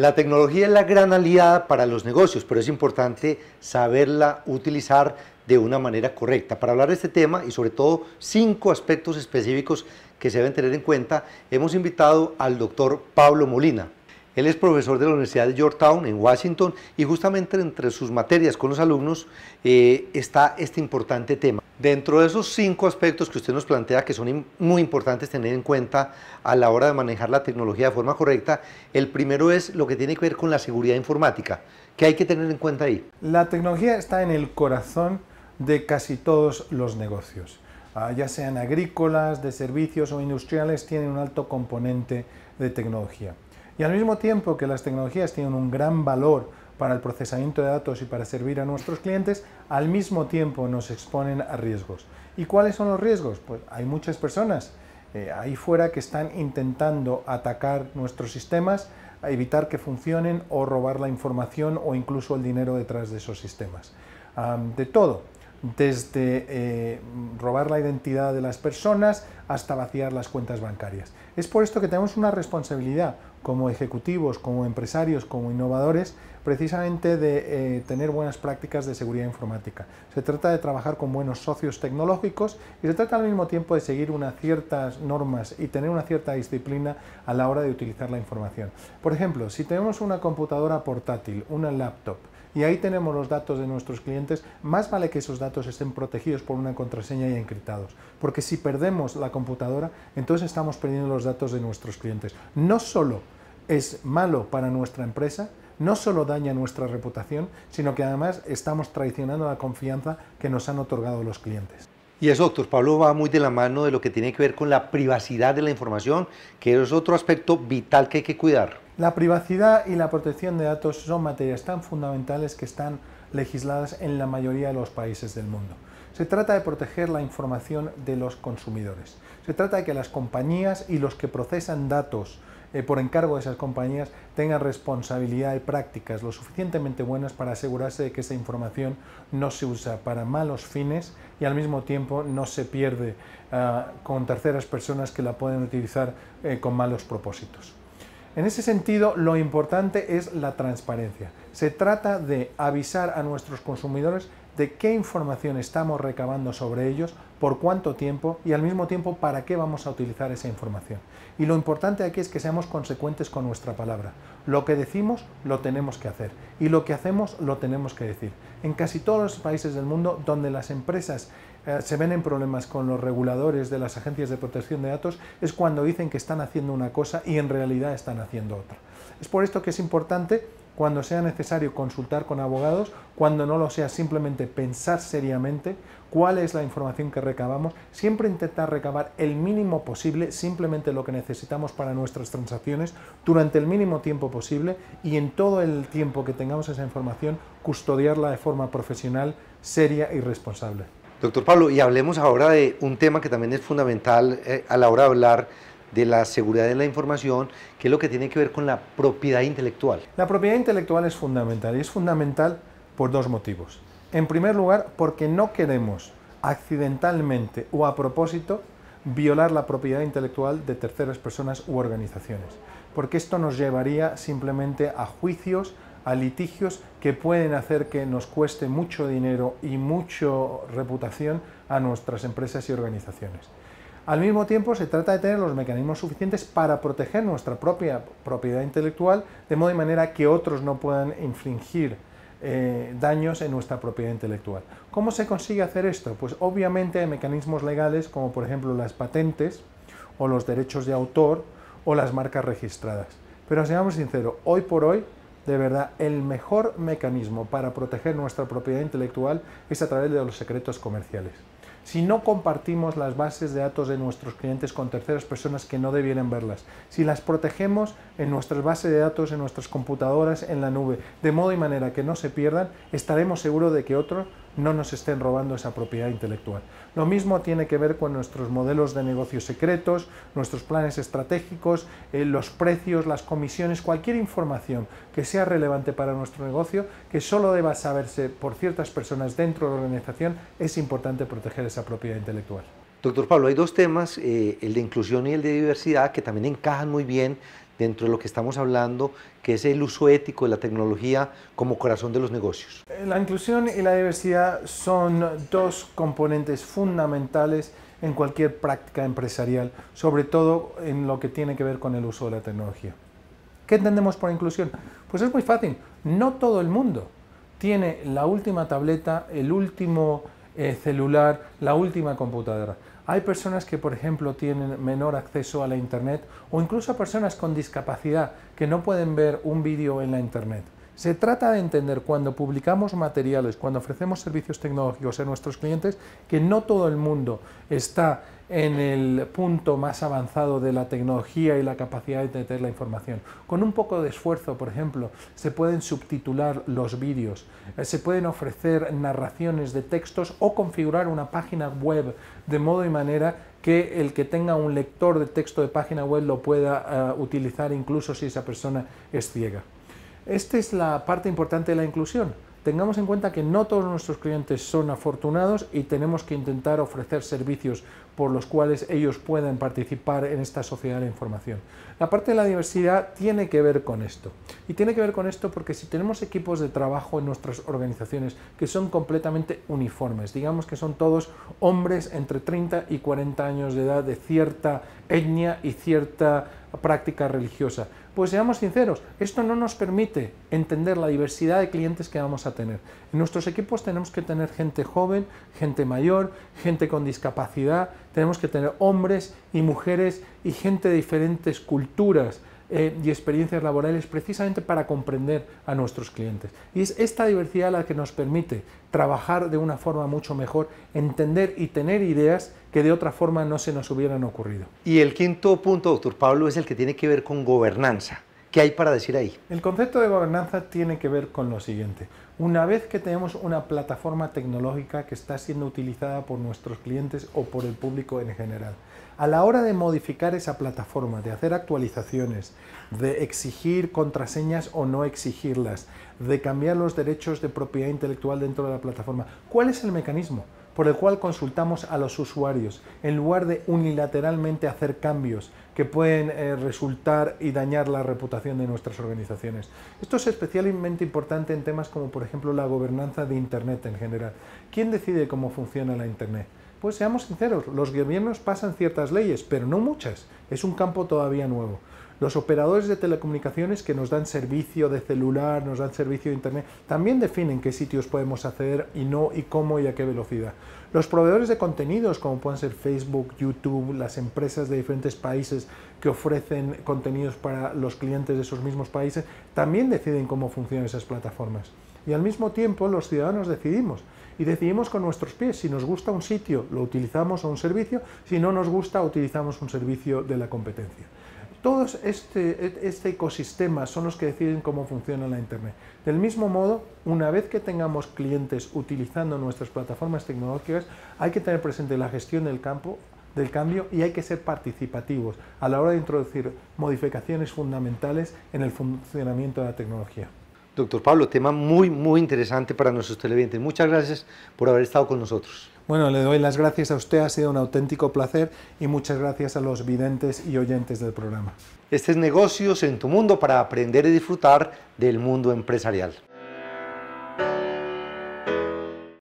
La tecnología es la gran aliada para los negocios, pero es importante saberla utilizar de una manera correcta. Para hablar de este tema y sobre todo cinco aspectos específicos que se deben tener en cuenta, hemos invitado al doctor Pablo Molina. Él es profesor de la Universidad de Georgetown en Washington y justamente entre sus materias con los alumnos eh, está este importante tema. Dentro de esos cinco aspectos que usted nos plantea que son muy importantes tener en cuenta a la hora de manejar la tecnología de forma correcta, el primero es lo que tiene que ver con la seguridad informática. ¿Qué hay que tener en cuenta ahí? La tecnología está en el corazón de casi todos los negocios. Ah, ya sean agrícolas, de servicios o industriales, tienen un alto componente de tecnología. Y al mismo tiempo que las tecnologías tienen un gran valor para el procesamiento de datos y para servir a nuestros clientes, al mismo tiempo nos exponen a riesgos. ¿Y cuáles son los riesgos? Pues hay muchas personas eh, ahí fuera que están intentando atacar nuestros sistemas, a evitar que funcionen o robar la información o incluso el dinero detrás de esos sistemas. de todo, desde eh, robar la identidad de las personas hasta vaciar las cuentas bancarias. Es por esto que tenemos una responsabilidad como ejecutivos, como empresarios, como innovadores, precisamente de eh, tener buenas prácticas de seguridad informática. Se trata de trabajar con buenos socios tecnológicos y se trata al mismo tiempo de seguir unas ciertas normas y tener una cierta disciplina a la hora de utilizar la información. Por ejemplo, si tenemos una computadora portátil, una laptop, y ahí tenemos los datos de nuestros clientes, más vale que esos datos estén protegidos por una contraseña y encriptados, porque si perdemos la computadora, entonces estamos perdiendo los datos de nuestros clientes. No solo es malo para nuestra empresa, no solo daña nuestra reputación, sino que además estamos traicionando la confianza que nos han otorgado los clientes. Y eso, doctor Pablo, va muy de la mano de lo que tiene que ver con la privacidad de la información, que es otro aspecto vital que hay que cuidar. La privacidad y la protección de datos son materias tan fundamentales que están legisladas en la mayoría de los países del mundo. Se trata de proteger la información de los consumidores. Se trata de que las compañías y los que procesan datos eh, por encargo de esas compañías tengan responsabilidad y prácticas lo suficientemente buenas para asegurarse de que esa información no se usa para malos fines y al mismo tiempo no se pierde ah, con terceras personas que la pueden utilizar eh, con malos propósitos. En ese sentido, lo importante es la transparencia. Se trata de avisar a nuestros consumidores de qué información estamos recabando sobre ellos, por cuánto tiempo y al mismo tiempo para qué vamos a utilizar esa información. Y lo importante aquí es que seamos consecuentes con nuestra palabra. Lo que decimos lo tenemos que hacer y lo que hacemos lo tenemos que decir. En casi todos los países del mundo donde las empresas eh, se ven en problemas con los reguladores de las agencias de protección de datos es cuando dicen que están haciendo una cosa y en realidad están haciendo otra. Es por esto que es importante cuando sea necesario consultar con abogados, cuando no lo sea simplemente pensar seriamente cuál es la información que recabamos, siempre intentar recabar el mínimo posible, simplemente lo que necesitamos para nuestras transacciones, durante el mínimo tiempo posible y en todo el tiempo que tengamos esa información, custodiarla de forma profesional, seria y responsable. Doctor Pablo, y hablemos ahora de un tema que también es fundamental eh, a la hora de hablar de la seguridad de la información, que es lo que tiene que ver con la propiedad intelectual. La propiedad intelectual es fundamental y es fundamental por dos motivos. En primer lugar, porque no queremos accidentalmente o a propósito violar la propiedad intelectual de terceras personas u organizaciones, porque esto nos llevaría simplemente a juicios, a litigios que pueden hacer que nos cueste mucho dinero y mucha reputación a nuestras empresas y organizaciones. Al mismo tiempo, se trata de tener los mecanismos suficientes para proteger nuestra propia propiedad intelectual, de modo y manera que otros no puedan infringir eh, daños en nuestra propiedad intelectual. ¿Cómo se consigue hacer esto? Pues obviamente hay mecanismos legales como por ejemplo las patentes o los derechos de autor o las marcas registradas. Pero seamos sinceros, hoy por hoy, de verdad, el mejor mecanismo para proteger nuestra propiedad intelectual es a través de los secretos comerciales si no compartimos las bases de datos de nuestros clientes con terceras personas que no debieran verlas, si las protegemos en nuestras bases de datos, en nuestras computadoras, en la nube, de modo y manera que no se pierdan, estaremos seguros de que otros no nos estén robando esa propiedad intelectual. Lo mismo tiene que ver con nuestros modelos de negocios secretos, nuestros planes estratégicos, eh, los precios, las comisiones, cualquier información que sea relevante para nuestro negocio, que solo deba saberse por ciertas personas dentro de la organización, es importante proteger esa propiedad intelectual. Doctor Pablo, hay dos temas, eh, el de inclusión y el de diversidad, que también encajan muy bien dentro de lo que estamos hablando, que es el uso ético de la tecnología como corazón de los negocios. La inclusión y la diversidad son dos componentes fundamentales en cualquier práctica empresarial, sobre todo en lo que tiene que ver con el uso de la tecnología. ¿Qué entendemos por inclusión? Pues es muy fácil, no todo el mundo tiene la última tableta, el último eh, celular, la última computadora. Hay personas que, por ejemplo, tienen menor acceso a la Internet o incluso personas con discapacidad que no pueden ver un vídeo en la Internet. Se trata de entender cuando publicamos materiales, cuando ofrecemos servicios tecnológicos a nuestros clientes, que no todo el mundo está en el punto más avanzado de la tecnología y la capacidad de tener la información. Con un poco de esfuerzo, por ejemplo, se pueden subtitular los vídeos, eh, se pueden ofrecer narraciones de textos o configurar una página web de modo y manera que el que tenga un lector de texto de página web lo pueda uh, utilizar incluso si esa persona es ciega. Esta es la parte importante de la inclusión. Tengamos en cuenta que no todos nuestros clientes son afortunados y tenemos que intentar ofrecer servicios por los cuales ellos puedan participar en esta sociedad de la información. La parte de la diversidad tiene que ver con esto. Y tiene que ver con esto porque si tenemos equipos de trabajo en nuestras organizaciones que son completamente uniformes, digamos que son todos hombres entre 30 y 40 años de edad de cierta etnia y cierta práctica religiosa, pues seamos sinceros, esto no nos permite entender la diversidad de clientes que vamos a tener. En nuestros equipos tenemos que tener gente joven, gente mayor, gente con discapacidad, tenemos que tener hombres y mujeres y gente de diferentes culturas, eh, y experiencias laborales precisamente para comprender a nuestros clientes. Y es esta diversidad la que nos permite trabajar de una forma mucho mejor, entender y tener ideas que de otra forma no se nos hubieran ocurrido. Y el quinto punto, doctor Pablo, es el que tiene que ver con gobernanza. ¿Qué hay para decir ahí? El concepto de gobernanza tiene que ver con lo siguiente. Una vez que tenemos una plataforma tecnológica que está siendo utilizada por nuestros clientes o por el público en general, a la hora de modificar esa plataforma, de hacer actualizaciones, de exigir contraseñas o no exigirlas, de cambiar los derechos de propiedad intelectual dentro de la plataforma, ¿cuál es el mecanismo? por el cual consultamos a los usuarios, en lugar de unilateralmente hacer cambios que pueden eh, resultar y dañar la reputación de nuestras organizaciones. Esto es especialmente importante en temas como, por ejemplo, la gobernanza de Internet en general. ¿Quién decide cómo funciona la Internet? Pues seamos sinceros, los gobiernos pasan ciertas leyes, pero no muchas. Es un campo todavía nuevo. Los operadores de telecomunicaciones que nos dan servicio de celular, nos dan servicio de internet, también definen qué sitios podemos acceder y no, y cómo y a qué velocidad. Los proveedores de contenidos, como pueden ser Facebook, YouTube, las empresas de diferentes países que ofrecen contenidos para los clientes de esos mismos países, también deciden cómo funcionan esas plataformas. Y al mismo tiempo los ciudadanos decidimos y decidimos con nuestros pies. Si nos gusta un sitio, lo utilizamos o un servicio, si no nos gusta, utilizamos un servicio de la competencia. Todo este, este ecosistema son los que deciden cómo funciona la Internet. Del mismo modo, una vez que tengamos clientes utilizando nuestras plataformas tecnológicas, hay que tener presente la gestión del campo del cambio y hay que ser participativos a la hora de introducir modificaciones fundamentales en el funcionamiento de la tecnología. Doctor Pablo, tema muy, muy interesante para nuestros televidentes. Muchas gracias por haber estado con nosotros. Bueno, le doy las gracias a usted, ha sido un auténtico placer y muchas gracias a los videntes y oyentes del programa. Este es Negocios en tu Mundo para aprender y disfrutar del mundo empresarial.